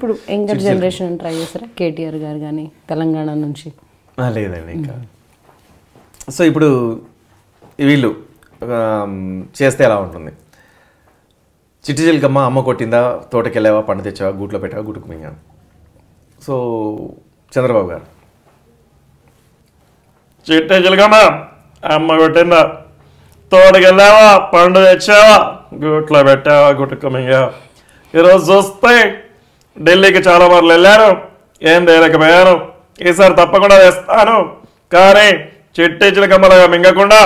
ఇప్పుడు younger generation try చేస్తారా కేటీఆర్ గారు కానీ తెలంగాణ నుంచి? ఆ, లేదండి ఇంకా. సో ఇప్పుడు వీళ్ళు చేస్తే ఎలా ఉంటుంది? చిట్టి చిలకమ్మ అమ్మ కొట్టిందా తోటకెళ్ళావా పండు తెచ్చావా గూట్లో పెట్టావా గుట్టుకు మింగాను సో చంద్రబాబు గారు. చిట్టే చిలకమ్మ అమ్మ కొట్టిందా తోటకెళ్ళావా పండు తెచ్చావా గుట్లో పెట్టావా గుట్టుకు మింగావా? ఈరోజు చూస్తే ఢిల్లీకి చాలా మార్లు వెళ్ళాను. ఏం తేలేకపోయాను ఈసారి తప్పకుండా వేస్తాను కానీ చిట్టి చిలకమ్మలుగా మింగకుండా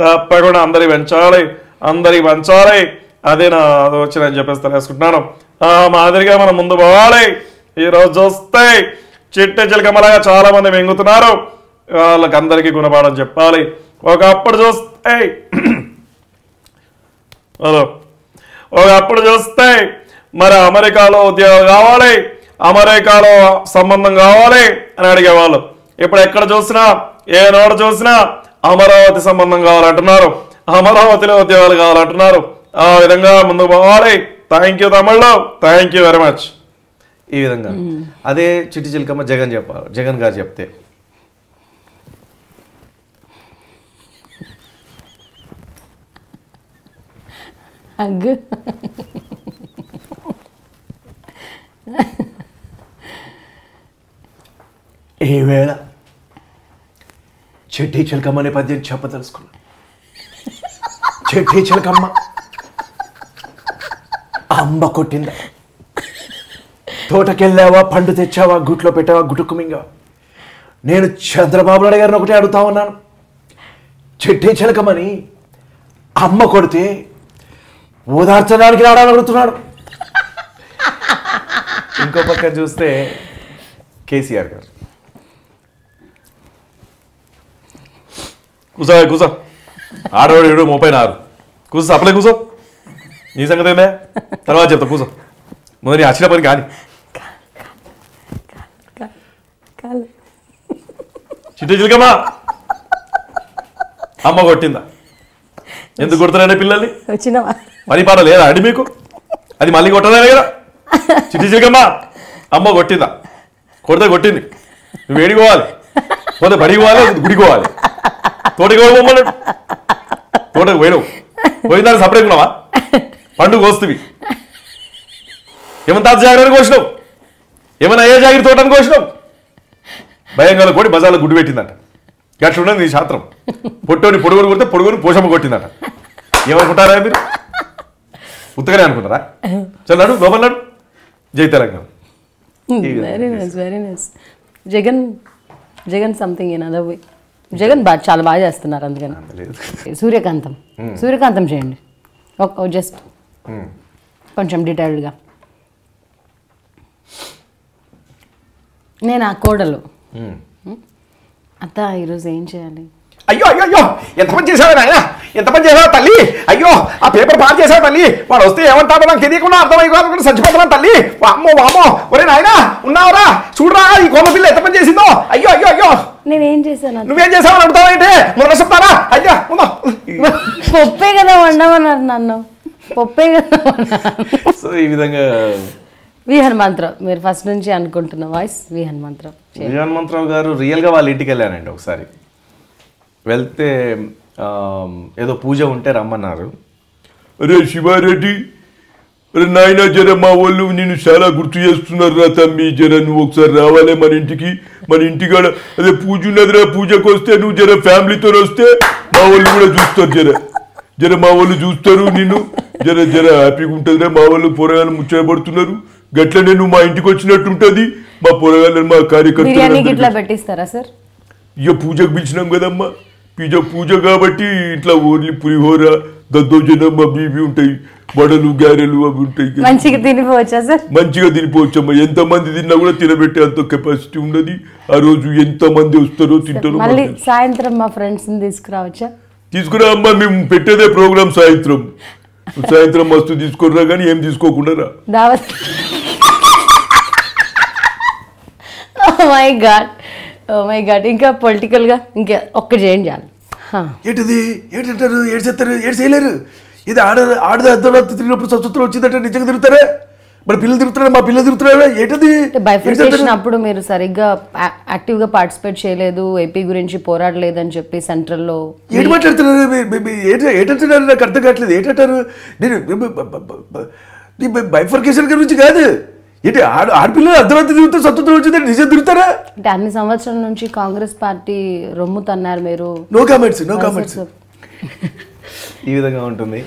తప్పకుండా అందరి పెంచాలి. అందరి పంచాలి. అది నా ఆలోచన అని చెప్పేసి తెలుసుకుంటున్నాను ఆ మాదిరిగా మనం ముందు పోవాలి. ఈరోజు చూస్తే చిట్టి చిలకమ్మలాగా చాలా మంది మింగుతున్నారు. వాళ్ళకి అందరికీ గుణపాఠం చెప్పాలి. ఒకప్పుడు చూస్తే అదో ఒకప్పుడు చూస్తే మరి అమెరికాలో ఉద్యోగం కావాలి అమెరికాలో సంబంధం కావాలి అని అడిగేవాళ్ళు. ఇప్పుడు ఎక్కడ చూసినా ఏ నోట చూసినా అమరావతి సంబంధం కావాలంటున్నారు. అమరావతిలో ఉద్యోగాలు కావాలంటున్నారు. ఆ విధంగా ముందుకు పోవాలి. థ్యాంక్ యూ తమిళ్ళో. థ్యాంక్ యూ వెరీ మచ్ ఈ విధంగా. అదే చిట్టి చిలకమ్మ జగన్ చెప్పారు. జగన్ గారు చెప్తే. అగ్గు. ఏ వేళ చెట్టి చిలకమ్మ అనే పద్యం చెప్పదలుచుకున్నా. చెట్టి చిలకమ్మ అమ్మ కొట్టిందా? తోటకెళ్ళావా పండు తెచ్చావా గుట్లో పెట్టావా గుటుకుమింగా నేను చంద్రబాబు నాయుడు గారిని ఒకటే అడుగుతా ఉన్నాను. చెట్టి చిలకమని అమ్మ కొడితే ఓదార్చడానికి రావడానికి అడుగుతున్నాడు. ఇంకో పక్క చూస్తే కేసీఆర్ గారు. కూసో కూసో. ఆడవాడు ఏడు ముప్పై నారు కూసో అప్పుడే కూసో. నీ సంగతి ఏందే తర్వాత చెప్తా కూసో. ముందు నీ వచ్చిన పని కానీ. చిట్టి చిలకమ్మా. అమ్మ కొట్టిందా? ఎందుకు కొడుతున్నాడే పిల్లల్ని? వచ్చినావా? పని పాట లేదా అండి మీకు? అది మళ్ళీ కొట్టదానే కదా? చిట్టి చిలకమ్మా. అమ్మ కొట్టిందా? కొడితే కొట్టింది. నువ్వు ఏడికోవాలి పోతే బడికి పోవాలి గుడికి పోవాలి? తోటకి పోమన్నాడు తోటకి పోయినావు. పోయిన సపరేట్ ఉన్నావా? పండుగ కోస్తువి. ఏమంత జాగ్రత్త కోసినావు? ఏమైనా ఏ జాగ్రత్త తోటని కోసినావు? భయంగా కొడి బజార్లో గుడ్డు పెట్టిందంట. గట్లున్నది నీ శాస్త్రం. పొట్టోని పొడుగుని కొడితే పొడుగుని పోషమ్మ కొట్టిందట. ఏమనుకుంటారా మీరు? ఉత్తగానే అనుకుంటారా? చల్లాడు లోపలన్నాడు జై Telangana. Very nice very nice Jagan Jagan something in other way Jagan బాగా చాలా బాగా చేస్తున్నారు అందుకని. సూర్యకాంతం. సూర్యకాంతం చేయండి. ఒక జస్ట్ కొంచెం డీటెయిల్డ్గా. నేను ఆ కోడలు. అత్త ఈరోజు ఏం చేయాలి? అయ్యో అయ్యో అయ్యో! ఎంత పని చేశావు నాయన? ఎంత పని చేశావు తల్లి? అయ్యో ఆ పేపర్ పాస్ చేశావు తల్లి? వాడు వస్తే ఏమంటాడో నాకు తెలియకుండా అర్థమైపోతుంది చచ్చిపోతున్నాను తల్లి. వామ్మో వామ్మో! ఒరే నాయన ఉన్నావురా? చూడరా ఈ కోమ పిల్ల ఎంత పని చేసిందో? అయ్యో అయ్యో అయ్యో! నేనేం చేశాను? నువ్వేం చేసావు అని అడుగుతావంటే మొదలు చెప్తారా అయ్యా ఉందో పప్పే కదా వండమన్నారు నన్ను పప్పే కదా. సో ఈ విధంగా వి హనుమంతరావు మీరు ఫస్ట్ నుంచి అనుకుంటున్న వాయిస్ వి హనుమంతరావు. విజయ హనుమంతరావు గారు రియల్గా వాళ్ళ ఇంటికి వెళ్ళానండి ఒకసారి వెళ్తే ఏదో పూజ ఉంటే రమ్మన్నారు అరే శివారెడ్డి నాయన జర మా వాళ్ళు నేను చాలా గుర్తు చేస్తున్నారు రా తమ్మి. జర నువ్వు ఒకసారి రావాలి మన ఇంటికి. మన ఇంటికాడ అదే పూజ ఉన్నదిరా పూజకు వస్తే నువ్వు జర ఫ్యామిలీతో వస్తే మా వాళ్ళు కూడా చూస్తారు జర. జర మా వాళ్ళు చూస్తారు నిన్ను. జర జర హ్యాపీగా ఉంటుందిరా మా వాళ్ళు పొరగాలు ముచ్చటపడుతున్నారు గట్లనే నువ్వు మా ఇంటికి వచ్చినట్టు ఉంటుంది మా పొరగాళ్ళని మా కార్యకర్తలు గిట్లా పెట్టిస్తారా సార్? ఇక పూజకు పిలిచినాం కదమ్మా. పూజ పూజ కాబట్టి ఇట్లా ఓన్లీ పులిహోర దద్దోజనం అవి ఇవి ఉంటాయి. వడలు గారెలు అవి ఉంటాయి. మంచిగా తినిపోవచ్చా సార్? మంచిగా తినిపోవచ్చమ్మా. ఎంత మంది తిన్నా కూడా తినబెట్టే అంత కెపాసిటీ ఉన్నది ఆ రోజు ఎంత మంది వస్తారో తింటారో మళ్ళీ. సాయంత్రం మా ఫ్రెండ్స్ తీసుకురావచ్చా? తీసుకురా అమ్మా మేము పెట్టేదే ప్రోగ్రామ్ సాయంత్రం. సాయంత్రం మస్తు తీసుకురా కానీ ఏం తీసుకోకుండా రా. మై గాడ్ మై గాడ్ ఇంకా పొలిటికల్గా ఇంకా ఒక్కటి చేయండి చాలు. ఏంటిది ఏంటంటారు ఏడు చేస్తారు ఏడు చేయలేరు ఇది ఆడ ఆడద అద్దరు తిరిగినప్పుడు స్వచ్ఛతలు వచ్చిందంటే నిజంగా తిరుగుతారే మరి పిల్లలు తిరుగుతున్నారు మా పిల్లలు తిరుగుతున్నారా ఏంటది బైఫర్కేషన్ అప్పుడు మీరు సరిగ్గా యాక్టివ్గా పార్టిసిపేట్ చేయలేదు ఏపీ గురించి పోరాడలేదని చెప్పి సెంట్రల్లో ఏంటి మాట్లాడుతున్నారు ఏంటంటున్నారు నాకు అర్థం కావట్లేదు ఏంటంటారు నేను బైఫర్కేషన్ గురించి కాదు ఏంటి ఆడ ఆడపిల్లలు అర్ధరాత్రి తిరుగుతారు స్వతంత్రం వచ్చిందని నిజం తిరుగుతారా? అంటే అన్ని సంవత్సరాల నుంచి కాంగ్రెస్ పార్టీ రొమ్ము తన్నారు మీరు నో కామెంట్స్ నో కామెంట్స్ ఈ విధంగా ఉంటుంది.